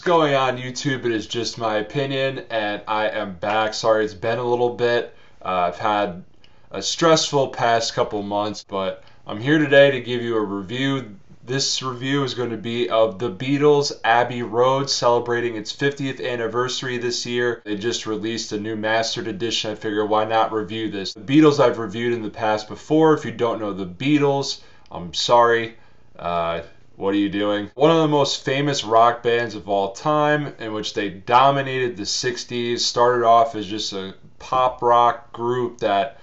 going on YouTube? It is just my opinion, and I am back. Sorry, it's been a little bit. Uh, I've had a stressful past couple months, but I'm here today to give you a review. This review is going to be of the Beatles Abbey Road celebrating its 50th anniversary this year. They just released a new mastered edition. I figure why not review this? The Beatles I've reviewed in the past before. If you don't know the Beatles, I'm sorry. Uh, what are you doing? One of the most famous rock bands of all time, in which they dominated the 60s, started off as just a pop rock group that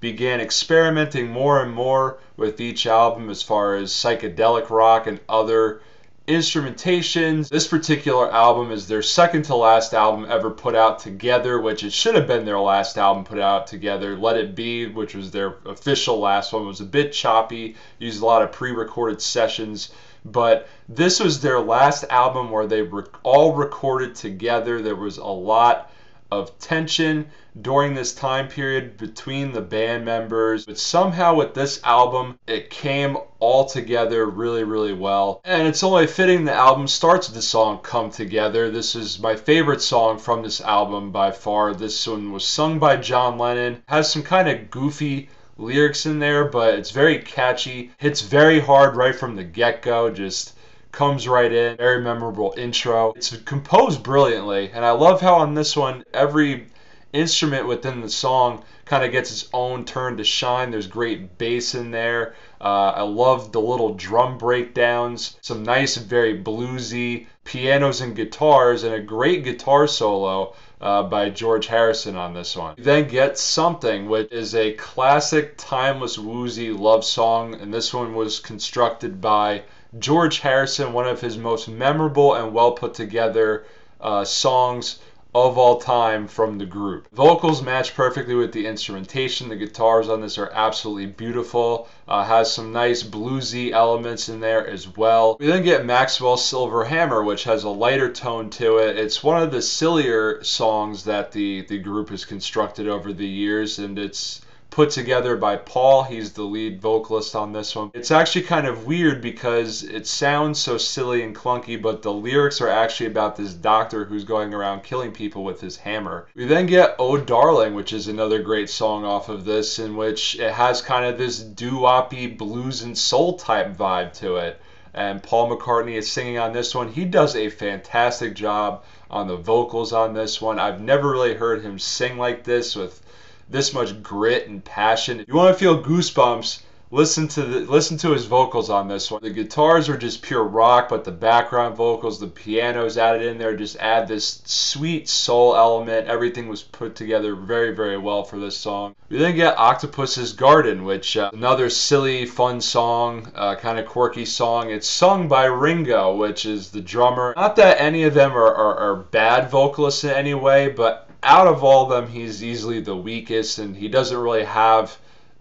began experimenting more and more with each album as far as psychedelic rock and other instrumentations. This particular album is their second to last album ever put out together, which it should have been their last album put out together. Let It Be, which was their official last one, was a bit choppy, used a lot of pre recorded sessions but this was their last album where they were all recorded together. There was a lot of tension during this time period between the band members, but somehow with this album, it came all together really, really well. And it's only fitting the album starts with the song Come Together. This is my favorite song from this album by far. This one was sung by John Lennon, has some kind of goofy lyrics in there, but it's very catchy. Hits very hard right from the get go, just comes right in. Very memorable intro. It's composed brilliantly, and I love how on this one, every instrument within the song kind of gets its own turn to shine. There's great bass in there. Uh, I love the little drum breakdowns, some nice, very bluesy pianos and guitars, and a great guitar solo uh, by George Harrison on this one. You then get Something, which is a classic, timeless, woozy love song, and this one was constructed by George Harrison, one of his most memorable and well put together uh, songs of all time from the group. Vocals match perfectly with the instrumentation. The guitars on this are absolutely beautiful. Uh, has some nice bluesy elements in there as well. We then get Maxwell Silver Hammer, which has a lighter tone to it. It's one of the sillier songs that the, the group has constructed over the years, and it's put together by Paul. He's the lead vocalist on this one. It's actually kind of weird because it sounds so silly and clunky, but the lyrics are actually about this doctor who's going around killing people with his hammer. We then get Oh Darling, which is another great song off of this, in which it has kind of this doo-woppy blues and soul type vibe to it. And Paul McCartney is singing on this one. He does a fantastic job on the vocals on this one. I've never really heard him sing like this with this much grit and passion. You want to feel goosebumps, listen to the listen to his vocals on this one. The guitars are just pure rock, but the background vocals, the pianos added in there just add this sweet soul element. Everything was put together very very well for this song. We then get Octopus's Garden, which uh, another silly fun song, uh, kind of quirky song. It's sung by Ringo, which is the drummer. Not that any of them are, are, are bad vocalists in any way, but out of all of them, he's easily the weakest, and he doesn't really have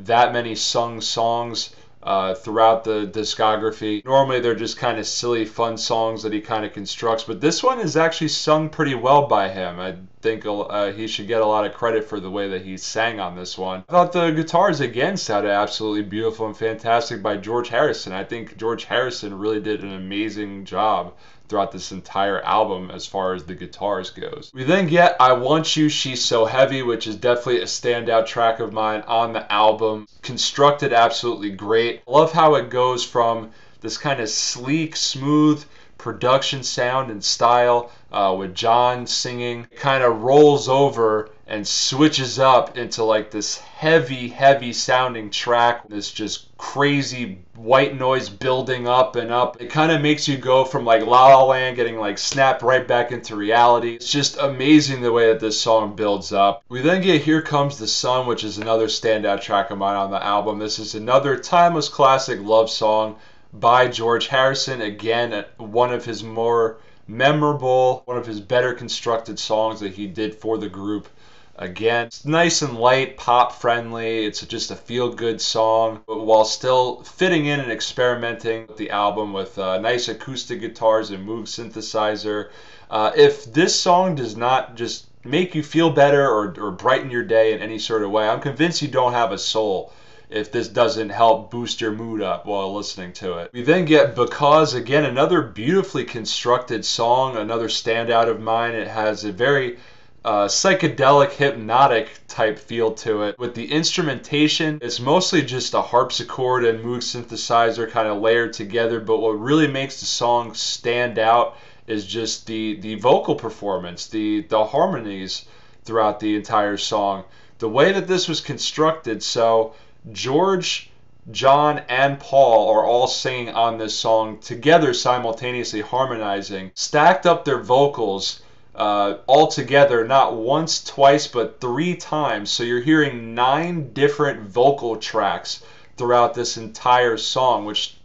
that many sung songs uh, throughout the discography. Normally, they're just kind of silly, fun songs that he kind of constructs, but this one is actually sung pretty well by him. I think uh, he should get a lot of credit for the way that he sang on this one. I thought the guitars again sounded absolutely beautiful and fantastic by George Harrison. I think George Harrison really did an amazing job throughout this entire album as far as the guitars goes. We then get I Want You, She's So Heavy, which is definitely a standout track of mine on the album. Constructed absolutely great. Love how it goes from this kind of sleek, smooth production sound and style uh, with John singing. kind of rolls over and switches up into like this heavy, heavy sounding track. This just crazy white noise building up and up. It kind of makes you go from like La La Land getting like snapped right back into reality. It's just amazing the way that this song builds up. We then get Here Comes the Sun, which is another standout track of mine on the album. This is another timeless classic love song by George Harrison. Again, one of his more memorable, one of his better constructed songs that he did for the group. Again, it's nice and light, pop friendly. It's just a feel good song, but while still fitting in and experimenting with the album with uh, nice acoustic guitars and Moog synthesizer. Uh, if this song does not just make you feel better or, or brighten your day in any sort of way, I'm convinced you don't have a soul if this doesn't help boost your mood up while listening to it. We then get Because, again, another beautifully constructed song, another standout of mine. It has a very uh, psychedelic, hypnotic type feel to it. With the instrumentation, it's mostly just a harpsichord and Moog synthesizer kind of layered together, but what really makes the song stand out is just the, the vocal performance, the, the harmonies throughout the entire song. The way that this was constructed, so George, John, and Paul are all singing on this song together simultaneously harmonizing, stacked up their vocals uh, all together, not once, twice, but three times. So you're hearing nine different vocal tracks throughout this entire song, which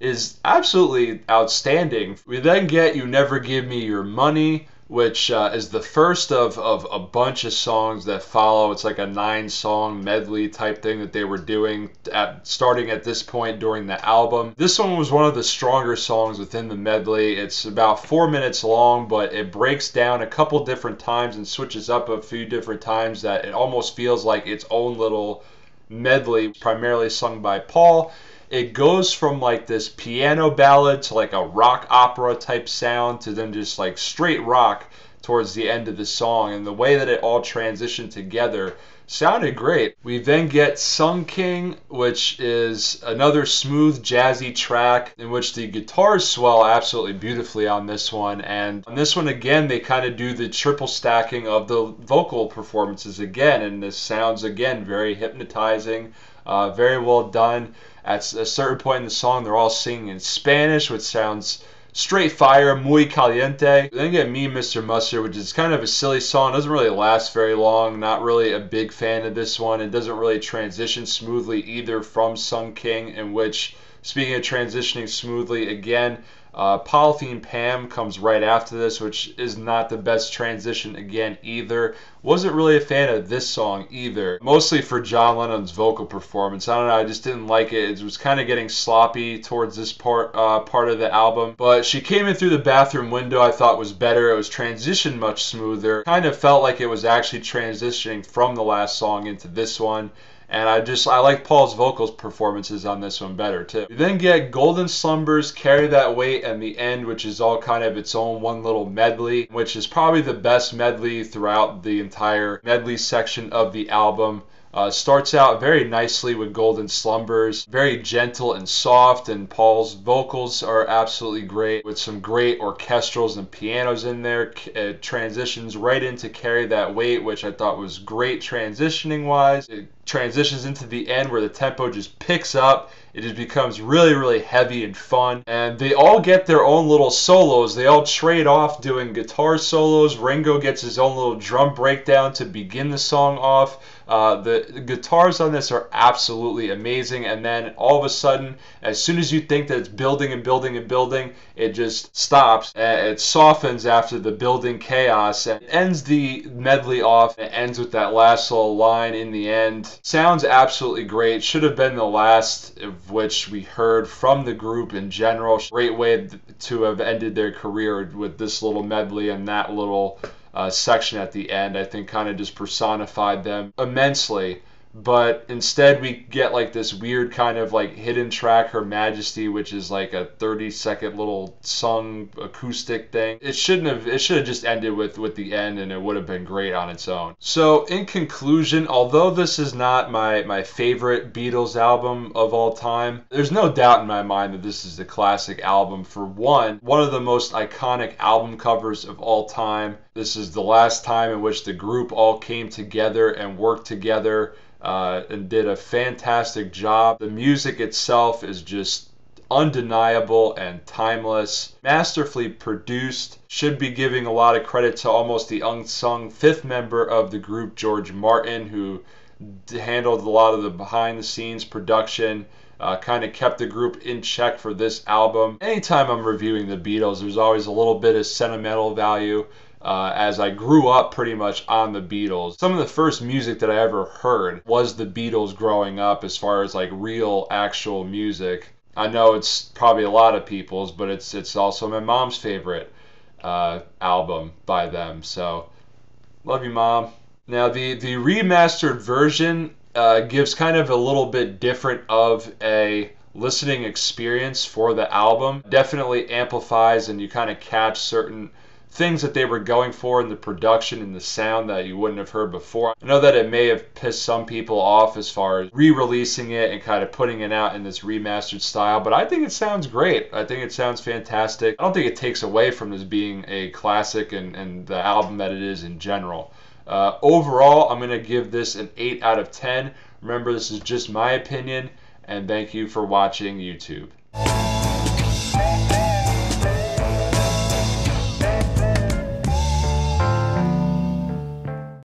is absolutely outstanding. We then get You Never Give Me Your Money, which uh, is the first of, of a bunch of songs that follow. It's like a nine song medley type thing that they were doing at starting at this point during the album. This one was one of the stronger songs within the medley. It's about four minutes long, but it breaks down a couple different times and switches up a few different times that it almost feels like its own little medley, primarily sung by Paul it goes from like this piano ballad to like a rock opera type sound to then just like straight rock towards the end of the song and the way that it all transitioned together sounded great. We then get Sun King, which is another smooth jazzy track in which the guitars swell absolutely beautifully on this one. And on this one again, they kind of do the triple stacking of the vocal performances again, and this sounds again very hypnotizing, uh, very well done. At a certain point in the song, they're all singing in Spanish, which sounds straight fire, muy caliente. Then get Mean Mr. Mustard, which is kind of a silly song. Doesn't really last very long. Not really a big fan of this one. It doesn't really transition smoothly either from Sun King, in which, speaking of transitioning smoothly, again, uh, Polythene Pam comes right after this, which is not the best transition again either. Wasn't really a fan of this song either, mostly for John Lennon's vocal performance. I don't know, I just didn't like it. It was kind of getting sloppy towards this part uh, part of the album. But she came in through the bathroom window. I thought was better. It was transitioned much smoother. Kind of felt like it was actually transitioning from the last song into this one. And I just I like Paul's vocals performances on this one better too. You then get Golden Slumbers, Carry That Weight, and the end, which is all kind of its own one little medley, which is probably the best medley throughout the entire medley section of the album. Uh, starts out very nicely with Golden Slumbers, very gentle and soft, and Paul's vocals are absolutely great with some great orchestrals and pianos in there. It transitions right into Carry That Weight, which I thought was great transitioning wise. It transitions into the end where the tempo just picks up. It just becomes really, really heavy and fun. And they all get their own little solos. They all trade off doing guitar solos. Ringo gets his own little drum breakdown to begin the song off. Uh, the, the, guitars on this are absolutely amazing, and then all of a sudden, as soon as you think that it's building and building and building, it just stops. it softens after the building chaos and ends the medley off. It ends with that last little line in the end. Sounds absolutely great. Should have been the last of which we heard from the group in general. Great way to have ended their career with this little medley and that little uh, section at the end, I think kind of just personified them immensely but instead we get like this weird kind of like hidden track her majesty which is like a 30 second little sung acoustic thing. It shouldn't have it should have just ended with with the end and it would have been great on its own. So in conclusion although this is not my my favorite beatles album of all time there's no doubt in my mind that this is the classic album. For one one of the most iconic album covers of all time. This is the last time in which the group all came together and worked together uh, and did a fantastic job. The music itself is just undeniable and timeless, masterfully produced. Should be giving a lot of credit to almost the unsung fifth member of the group, George Martin, who handled a lot of the behind the scenes production. Uh, kind of kept the group in check for this album. Anytime I'm reviewing the Beatles, there's always a little bit of sentimental value uh, as I grew up pretty much on the Beatles. Some of the first music that I ever heard was the Beatles growing up, as far as like real, actual music. I know it's probably a lot of people's, but it's it's also my mom's favorite uh, album by them. So, love you, mom. Now the the remastered version uh, gives kind of a little bit different of a listening experience for the album. Definitely amplifies and you kind of catch certain things that they were going for in the production and the sound that you wouldn't have heard before. I know that it may have pissed some people off as far as re releasing it and kind of putting it out in this remastered style, but I think it sounds great. I think it sounds fantastic. I don't think it takes away from this being a classic and, and the album that it is in general. Uh, overall, I'm going to give this an 8 out of 10. Remember, this is just my opinion, and thank you for watching YouTube.